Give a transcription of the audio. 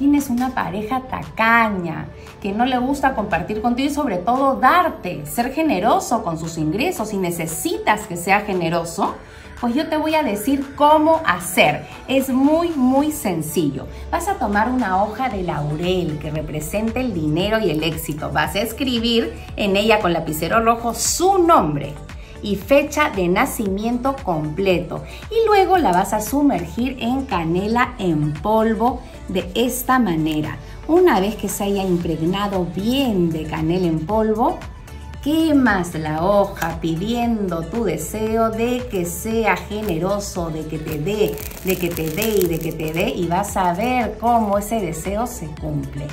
tienes una pareja tacaña, que no le gusta compartir contigo y sobre todo darte, ser generoso con sus ingresos y necesitas que sea generoso, pues yo te voy a decir cómo hacer. Es muy, muy sencillo. Vas a tomar una hoja de laurel que represente el dinero y el éxito. Vas a escribir en ella con lapicero rojo su nombre y fecha de nacimiento completo. Y luego la vas a sumergir en canela en polvo de esta manera. Una vez que se haya impregnado bien de canela en polvo, quemas la hoja pidiendo tu deseo de que sea generoso, de que te dé, de que te dé y de que te dé y vas a ver cómo ese deseo se cumple.